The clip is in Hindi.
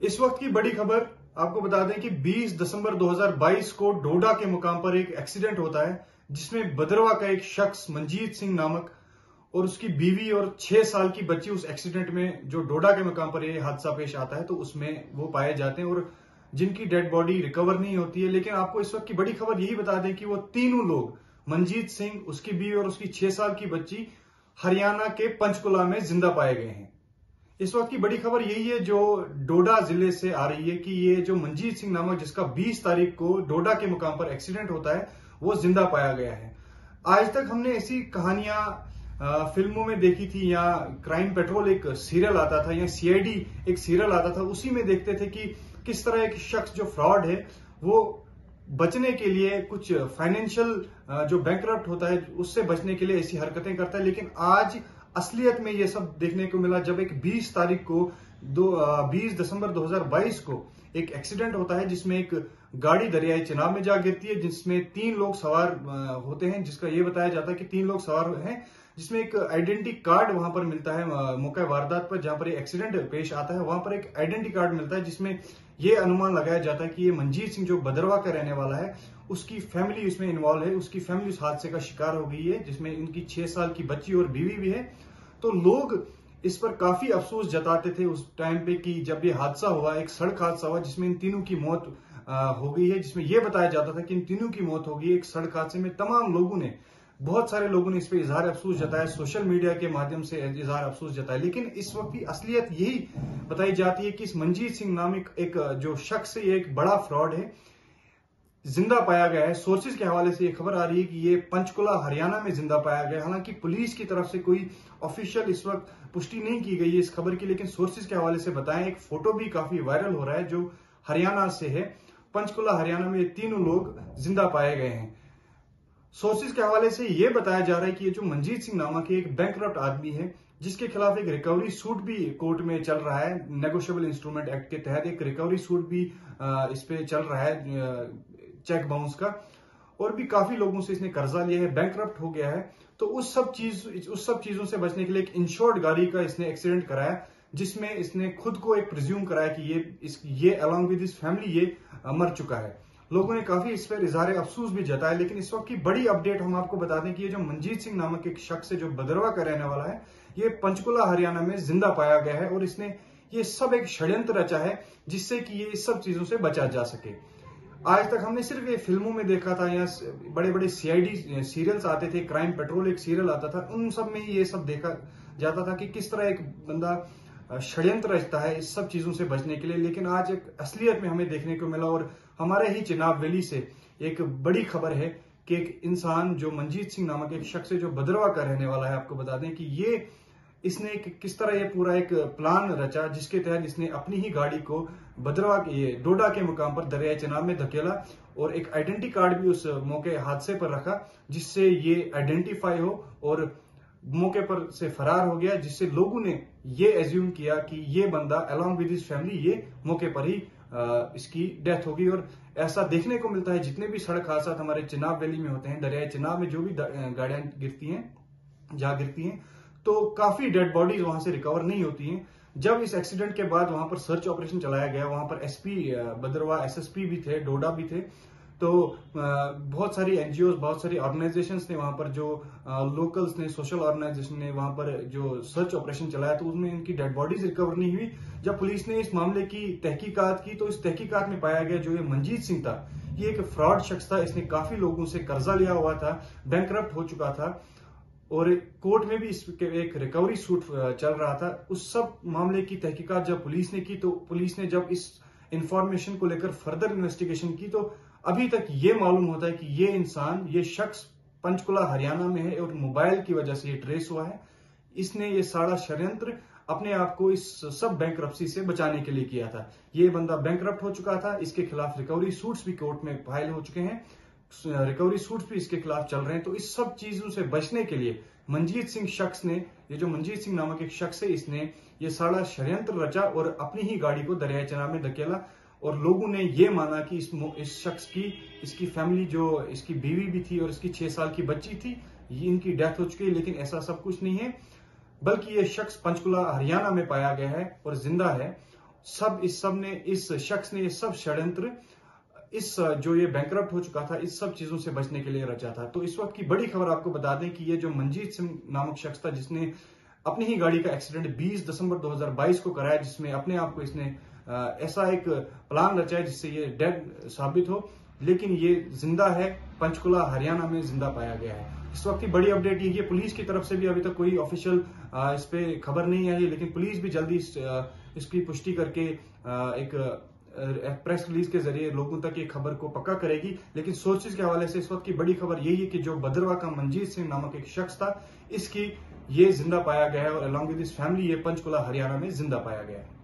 इस वक्त की बड़ी खबर आपको बता दें कि 20 दिसंबर 2022 को डोडा के मुकाम पर एक एक्सीडेंट होता है, जिसमें बदरवा का एक शख्स मंजीत सिंह नामक और उसकी बीवी और छह साल की बच्ची उस एक्सीडेंट में, जो डोडा के मुकाम पर यह हादसा पेश आता है तो उसमें वो पाए जाते हैं और जिनकी डेड बॉडी रिकवर नहीं होती है। लेकिन आपको इस वक्त की बड़ी खबर यही बता दें कि वो तीनों लोग मंजीत सिंह, उसकी बीवी और उसकी छह साल की बच्ची, हरियाणा के पंचकुला में ज़िंदा पाए गए हैं। इस वक्त की बड़ी खबर यही है, जो डोडा ज़िले से आ रही है कि ये जो मंजीत सिंह नामक जिसका 20 तारीख को डोडा के मुकाम पर एक्सीडेंट होता है, वो ज़िंदा पाया गया है। आज तक हमने ऐसी कहानियाँ फ़िल्मों में देखी थी, या क्राइम पेट्रोल एक सीरियल आता था, या सीआईडी एक सीरियल आता था, उसी में देखते थे कि किस तरह एक शख्स जो फ्रॉड है, वो बचने के लिए कुछ फाइनेंशियल जो बैंक होता है, उससे बचने के लिए ऐसी हरकतें करता है। लेकिन आज असलियत में ये सब देखने को मिला जब एक 20 तारीख को दो बीस दिसंबर 2022 को एक एक्सीडेंट होता है जिसमें एक गाड़ी दरियाई चुनाव में जा गिरती है, जिसमें तीन लोग सवार होते हैं, जिसका ये बताया जाता है कि तीन लोग सवार हैं, जिसमें एक आइडेंटिटी कार्ड वहाँ पर मिलता है मौका वारदात पर, जहाँ पर एक्सीडेंट पेश आता है, वहाँ पर एक आइडेंटिटी कार्ड मिलता है, जिसमें ये अनुमान लगाया जाता है कि ये मंजीत सिंह जो बदरवा का रहने वाला है उसकी फैमिली इसमें इन्वॉल्व है, उसकी फैमिली उस हादसे का शिकार हो गई है, जिसमें इनकी छह साल की बच्ची और बीवी भी है। तो लोग इस पर काफ़ी अफसोस जताते थे उस टाइम पे कि जब ये हादसा हुआ, एक सड़क हादसा हुआ, जिसमें इन तीनों की मौत हो गई है, जिसमें यह बताया जाता था कि इन तीनों की मौत हो गई एक सड़क हादसे में तमाम लोगों ने, बहुत सारे लोगों ने इस पर इजहार अफसोस जताया, सोशल मीडिया के माध्यम से इजहार अफसोस जताया। लेकिन इस वक्त की असलियत यही बताई जाती है कि इस मंजीत सिंह नामिक एक जो शख्स है एक बड़ा फ्रॉड है। ज़िंदा पाया गया है। सोर्सेज के हवाले से ये खबर आ रही है कि ये पंचकुला, हरियाणा में ज़िंदा पाया गया हालाँकि पुलिस की तरफ़ से कोई ऑफिशियल इस वक्त पुष्टि नहीं की गई है इस खबर की, लेकिन सोर्सेज के हवाले से बताएँ, एक फ़ोटो भी काफ़ी वायरल हो रहा है जो हरियाणा से है। पंचकुला, हरियाणा में तीनों लोग ज़िंदा पाए गए हैं। सोर्सेज के हवाले से यह बताया जा रहा है कि ये जो मंजीत सिंह नामक एक बैंक आदमी है, जिसके खिलाफ एक रिकवरी सूट भी कोर्ट में चल रहा है। नेगोशियबल इंस्ट्रूमेंट एक्ट के तहत एक रिकवरी सूट भी इस पे चल रहा है चेक बाउंस का, और भी काफ़ी लोगों से इसने कर्जा लिया है बैंक हो गया है। तो उस सब चीज़, उस सब चीज़ों से बचने के लिए एक इंश्योर्ड गाड़ी का इसने एक्सीडेंट कराया, जिसमें इसने खुद को एक प्रिज्यूम कराया कि ये, इस, ये अलॉन्ग विद इस फैमिली ये मर चुका है। लोगों ने काफ़ी इस पर इजहार अफसोस भी जताया, लेकिन इस वक्त की बड़ी अपडेट हम आपको बता दें कि ये जो मंजीत सिंह नामक एक शख्स है, जो बदरवा का रहने वाला है, ये पंचकुला, हरियाणा में ज़िंदा पाया गया है, और इसने ये सब एक षड्यंत्र रचा है, जिससे कि ये इस सब चीज़ों से बचा जा सके। आज तक हमने सिर्फ़ ये फ़िल्मों में देखा था या बड़े बड़े सीआईडी सीरियल्स आते थे क्राइम पेट्रोल एक सीरियल आता था, उन सब में ये सब देखा जाता था कि किस तरह एक बंदा षड्यंत्र रचता है इस सब चीज़ों से बचने के लिए। लेकिन आज एक असलियत में हमें देखने को मिला और हमारे ही चिनाब वैली से एक बड़ी खबर है कि एक इंसान जो मंजीत सिंह नामक एक शख्स है, जो बदरवा का रहने वाला है, आपको बता दें कि ये इसने किस तरह ये पूरा एक प्लान रचा, जिसके तहत इसने अपनी ही गाड़ी को बदरवा के डोडा के मुकाम पर दरिया चनाब में धकेला और एक आइडेंटिटी कार्ड भी उस मौके हादसे पर रखा, जिससे ये आइडेंटिफाई हो और मौके पर से फरार हो गया, जिससे लोगों ने ये एज्यूम किया कि ये बंदा अलॉन्ग विद इज़ फैमिली ये मौके पर ही इसकी डेथ होगी। और ऐसा देखने को मिलता है, जितने भी सड़क हादसा हमारे चिनाब वैली में होते हैं दरिया चिनाब में जो भी गाड़ियाँ गिरती हैं, जहाँ गिरती हैं तो काफ़ी डेड बॉडीज वहाँ से रिकवर नहीं होती हैं। जब इस एक्सीडेंट के बाद वहाँ पर सर्च ऑपरेशन चलाया गया, वहाँ पर एसपी बदरवा एसएसपी भी थे डोडा भी थे। तो बहुत सारी एनजीओ बहुत सारी ऑर्गेनाइजेशंस ने वहाँ पर जो लोकल्स ने सोशल ऑर्गेनाइजेशन ने वहाँ पर जो सर्च ऑपरेशन चलाया तो उसमें इनकी डेड बॉडीज रिकवर नहीं हुई। जब पुलिस ने इस मामले की तहकीकात की तो इस तहकीकात में पाया गया जो ये मंजीत सिंह था, ये एक फ्रॉड शख्स था। इसने काफ़ी लोगों से कर्जा लिया हुआ था बैंक हो चुका था। और कोर्ट में भी इसके एक रिकवरी सूट चल रहा था। उस सब मामले की तहकीकात जब पुलिस ने की तो पुलिस ने जब इस इंफॉर्मेशन को लेकर फर्दर इन्वेस्टिगेशन की तो अभी तक ये मालूम होता है कि ये इंसान, ये शख्स पंचकुला, हरियाणा में है और मोबाइल की वजह से ये ट्रेस हुआ है। इसने ये सारा षड्यंत्र अपने आप को इस सब बैंक से बचाने के लिए किया था। ये बंदा बैंक हो चुका था, इसके खिलाफ रिकवरी सूट्स भी कोर्ट में फ़ाइल हो चुके हैं। रिकवरी सूट भी इसके खिलाफ चल रहे हैं तो इस सब चीज़ों से बचने के लिए मंजीत सिंह शख्स ने, ये जो मंजीत सिंह नामक एक शख्स है, इसने ये सारा षड्यंत्र रचा और अपनी ही गाड़ी को दरिया चनाब में धकेला और लोगों ने ये माना कि इस इस शख्स की, इसकी फैमिली जो, इसकी बीवी भी थी और इसकी छह साल की बच्ची थी, ये इनकी डेथ हो चुकी है, लेकिन ऐसा सब कुछ नहीं है। बल्कि ये शख्स पंचकुला, हरियाणा में पाया गया है और ज़िंदा है। सब, इस सबने, इस शख्स ने ये सब षड्यंत्र इस जो ये बैंक हो चुका था इस सब चीज़ों से बचने के लिए रचा था। तो इस वक्त की बड़ी खबर आपको बता दें कि ये जो मंजीत सिंह नामक शख्स था जिसने अपनी ही गाड़ी का एक्सीडेंट 20 दिसंबर 2022 को कराया जिसमें अपने आप को इसने ऐसा एक प्लान रचा जिससे ये डेड साबित हो। लेकिन ये ज़िंदा है पंचकुला हरियाणा में ज़िंदा पाया गया है। इस वक्त की बड़ी अपडेट ये पुलिस की तरफ़ से भी अभी तक कोई ऑफिशियल इस पे खबर नहीं आई है लेकिन पुलिस भी जल्दी इस, इसकी पुष्टि करके एक प्रेस रिलीज़ के ज़रिए लोगों तक ये खबर को पक्का करेगी। लेकिन सोर्सेज के हवाले से इस वक्त की बड़ी खबर यही है कि जो भद्रवा का मंजीत सिंह नामक एक शख्स था, इसकी ये ज़िंदा पाया गया है और अलॉन्ग विद इस फैमिली ये पंचकुला, हरियाणा में ज़िंदा पाया गया है।